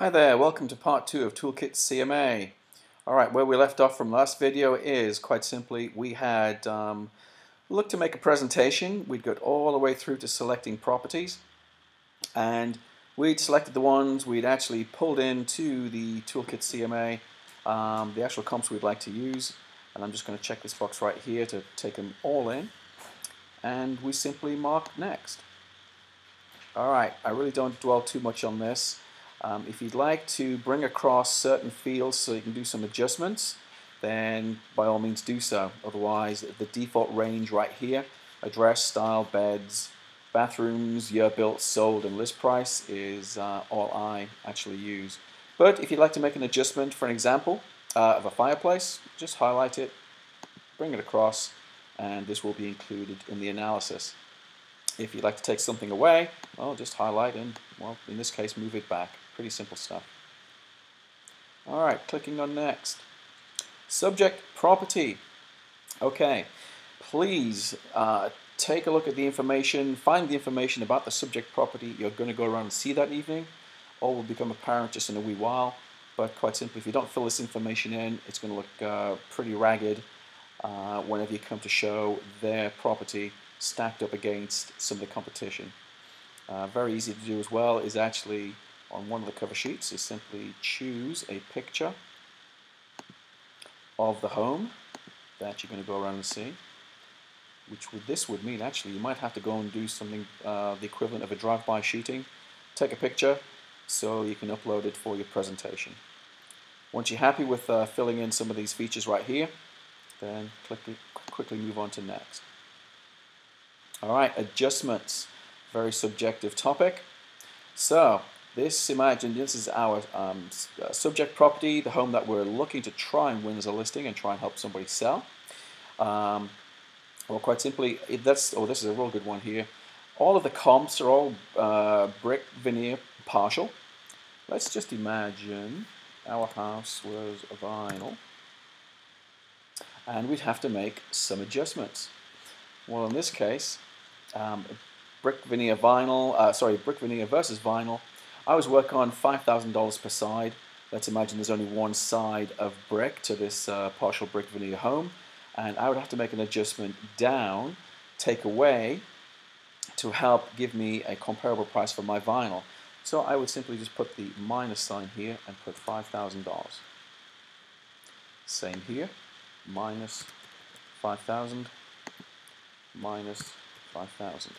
Hi there, welcome to part two of Toolkit CMA. Alright, where we left off from last video is quite simply we had um, looked to make a presentation. We'd got all the way through to selecting properties and we'd selected the ones we'd actually pulled into the Toolkit CMA, um, the actual comps we'd like to use. And I'm just going to check this box right here to take them all in. And we simply mark next. Alright, I really don't dwell too much on this. Um, if you'd like to bring across certain fields so you can do some adjustments, then by all means do so. Otherwise, the default range right here, address, style, beds, bathrooms, year built, sold, and list price is uh, all I actually use. But if you'd like to make an adjustment, for an example, uh, of a fireplace, just highlight it, bring it across, and this will be included in the analysis. If you'd like to take something away, well, just highlight and, well, in this case, move it back. Pretty simple stuff. All right, clicking on next. Subject property. Okay, please uh, take a look at the information, find the information about the subject property you're going to go around and see that evening. All will become apparent just in a wee while. But quite simply, if you don't fill this information in, it's going to look uh, pretty ragged uh, whenever you come to show their property stacked up against some of the competition. Uh, very easy to do as well is actually on one of the cover sheets is simply choose a picture of the home that you're going to go around and see which would, this would mean actually you might have to go and do something uh, the equivalent of a drive-by shooting take a picture so you can upload it for your presentation. Once you're happy with uh, filling in some of these features right here then click, quickly move on to next Alright, adjustments. Very subjective topic. So, this, imagine, this is our um, uh, subject property, the home that we're looking to try and win as a listing and try and help somebody sell. Um, well, quite simply, that's, oh, this is a real good one here. All of the comps are all uh, brick, veneer, partial. Let's just imagine our house was vinyl and we'd have to make some adjustments. Well, in this case, um, brick veneer vinyl, uh, sorry, brick veneer versus vinyl. I was working on $5,000 per side. Let's imagine there's only one side of brick to this uh, partial brick veneer home. And I would have to make an adjustment down, take away, to help give me a comparable price for my vinyl. So I would simply just put the minus sign here and put $5,000. Same here, minus 5,000, minus 5,000.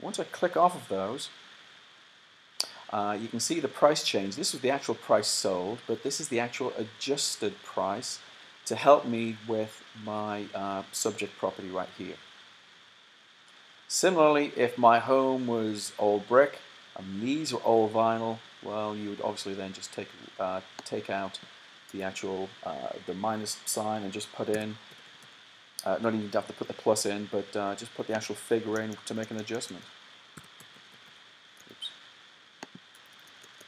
Once I click off of those, uh, you can see the price change. This is the actual price sold, but this is the actual adjusted price to help me with my uh, subject property right here. Similarly, if my home was old brick and these were old vinyl, well, you would obviously then just take uh, take out the actual uh, the minus sign and just put in uh, not even have to put the plus in, but uh, just put the actual figure in to make an adjustment. Oops.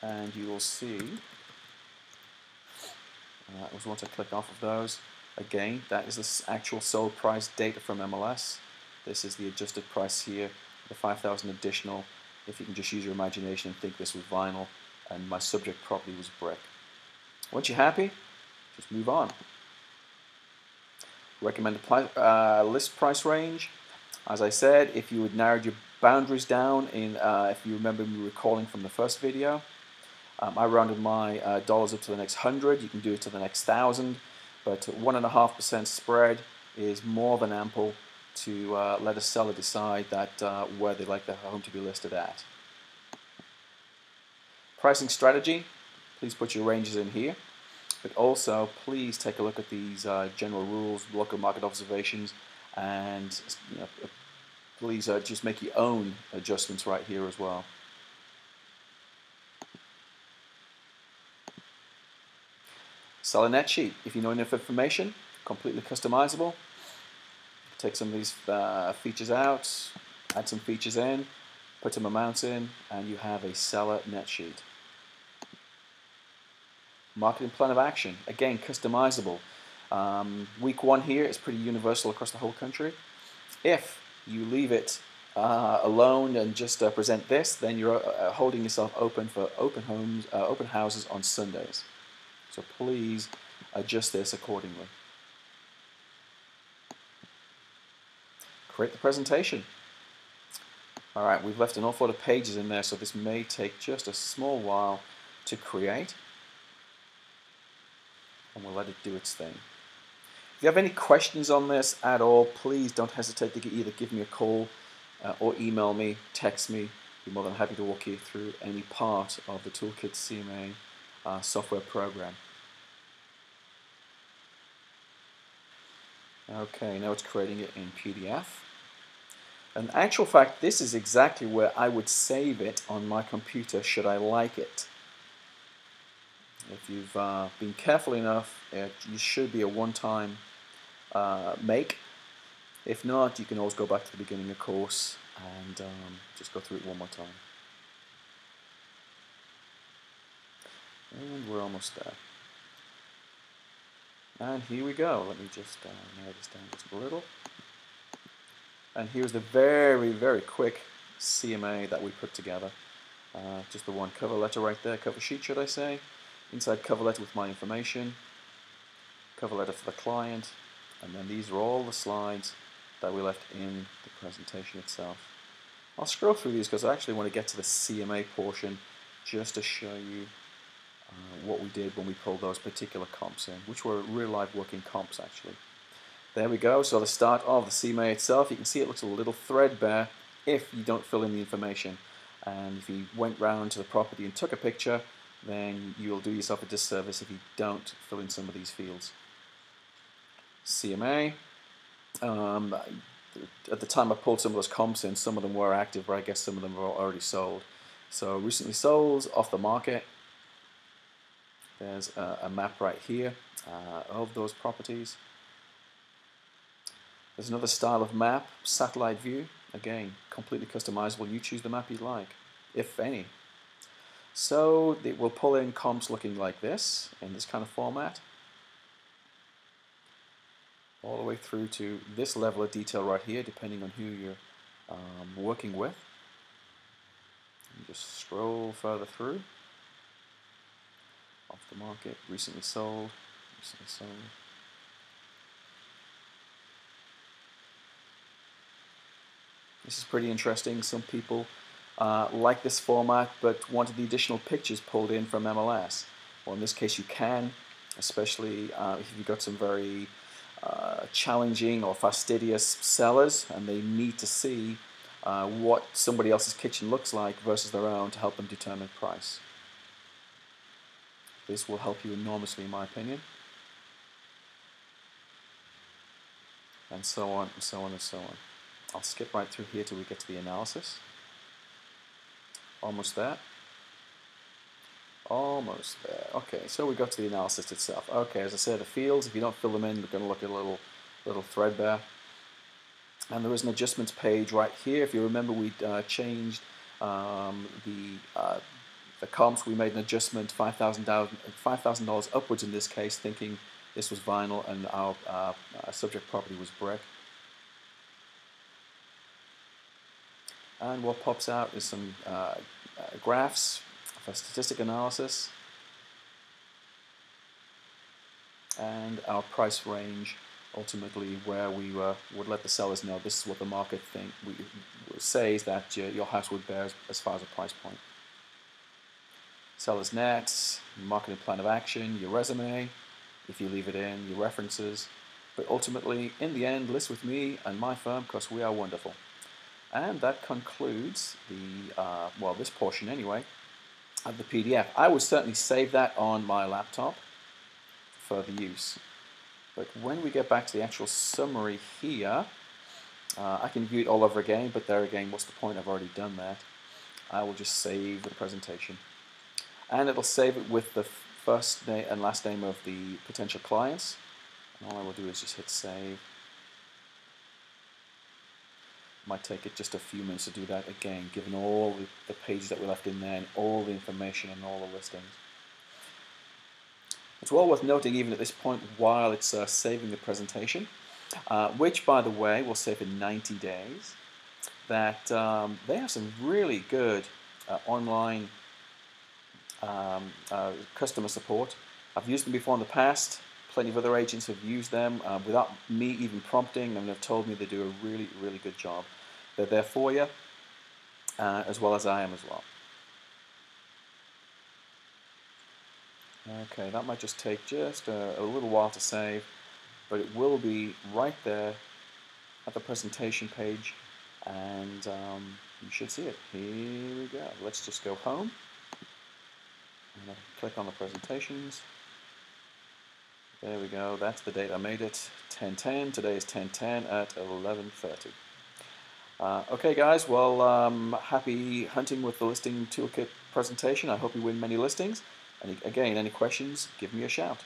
And you will see, uh, once I click off of those, again, that is the actual sold price data from MLS. This is the adjusted price here, the 5,000 additional, if you can just use your imagination and think this was vinyl, and my subject property was brick. Once you're happy, just move on. Recommended uh, list price range. As I said, if you would narrowed your boundaries down in, uh, if you remember me recalling from the first video, um, I rounded my uh, dollars up to the next hundred. You can do it to the next thousand, but one and a half percent spread is more than ample to uh, let a seller decide that uh, where they'd like their home to be listed at. Pricing strategy. Please put your ranges in here. But also, please take a look at these uh, general rules, local market observations, and you know, please uh, just make your own adjustments right here as well. Seller net sheet. If you know enough information, completely customizable. Take some of these uh, features out, add some features in, put some amounts in, and you have a seller net sheet. Marketing plan of action, again, customizable. Um, week one here is pretty universal across the whole country. If you leave it uh, alone and just uh, present this, then you're uh, holding yourself open for open homes, uh, open houses on Sundays. So please adjust this accordingly. Create the presentation. All right, we've left an awful lot of pages in there, so this may take just a small while to create. And we'll let it do its thing. If you have any questions on this at all, please don't hesitate to either give me a call uh, or email me, text me. Be more than happy to walk you through any part of the Toolkit CMA uh, software program. Okay, now it's creating it in PDF. In actual fact, this is exactly where I would save it on my computer should I like it. If you've uh, been careful enough, it should be a one-time uh, make. If not, you can always go back to the beginning of course and um, just go through it one more time. And we're almost there. And here we go. Let me just uh, narrow this down just a little. And here's the very, very quick CMA that we put together. Uh, just the one cover letter right there, cover sheet should I say. Inside cover letter with my information, cover letter for the client, and then these are all the slides that we left in the presentation itself. I'll scroll through these because I actually want to get to the CMA portion just to show you uh, what we did when we pulled those particular comps in, which were real live working comps actually. There we go, so the start of the CMA itself, you can see it looks a little threadbare if you don't fill in the information. And if you went round to the property and took a picture, then you'll do yourself a disservice if you don't fill in some of these fields. CMA, um, at the time I pulled some of those comps in, some of them were active, but I guess some of them were already sold. So recently sold, off the market. There's a, a map right here uh, of those properties. There's another style of map, satellite view. Again, completely customizable. You choose the map you like, if any. So it will pull in comps looking like this, in this kind of format. All the way through to this level of detail right here, depending on who you're um, working with. And just scroll further through. Off the market, recently sold, recently sold. This is pretty interesting. Some people uh, like this format but wanted the additional pictures pulled in from MLS. Well, in this case you can, especially uh, if you've got some very uh, challenging or fastidious sellers and they need to see uh, what somebody else's kitchen looks like versus their own to help them determine price. This will help you enormously in my opinion. And so on and so on and so on. I'll skip right through here till we get to the analysis. Almost there. Almost there. Okay, so we got to the analysis itself. Okay, as I said, the fields, if you don't fill them in, they're going to look at a little, little threadbare. And there is an adjustments page right here. If you remember, we uh, changed um, the uh, the comps. We made an adjustment, $5,000 $5, upwards in this case, thinking this was vinyl and our, uh, our subject property was brick. And what pops out is some uh, uh, graphs for statistic analysis and our price range ultimately where we uh, would let the sellers know this is what the market think we, says that your, your house would bear as, as far as a price point. Seller's nets, marketing plan of action, your resume, if you leave it in, your references, but ultimately, in the end, list with me and my firm because we are wonderful. And that concludes the, uh, well, this portion anyway, of the PDF. I would certainly save that on my laptop for further use. But when we get back to the actual summary here, uh, I can view it all over again, but there again, what's the point? I've already done that. I will just save the presentation. And it'll save it with the first name and last name of the potential clients. And all I will do is just hit save. Might take it just a few minutes to do that again, given all the, pages that we left in there and all the information and all the listings. It's well worth noting even at this point while it's uh, saving the presentation, uh, which by the way will save in 90 days, that um, they have some really good uh, online um, uh, customer support. I've used them before in the past. Plenty of other agents have used them uh, without me even prompting and have told me they do a really, really good job. They're there for you, uh, as well as I am as well. Okay, that might just take just a, a, little while to save, but it will be right there at the presentation page, and um, you should see it. Here we go. Let's just go home, click on the presentations. There we go, that's the date I made it, 1010, today is 1010 at 11.30. Uh, okay guys, well um, happy hunting with the listing toolkit presentation. I hope you win many listings. And again, any questions, give me a shout.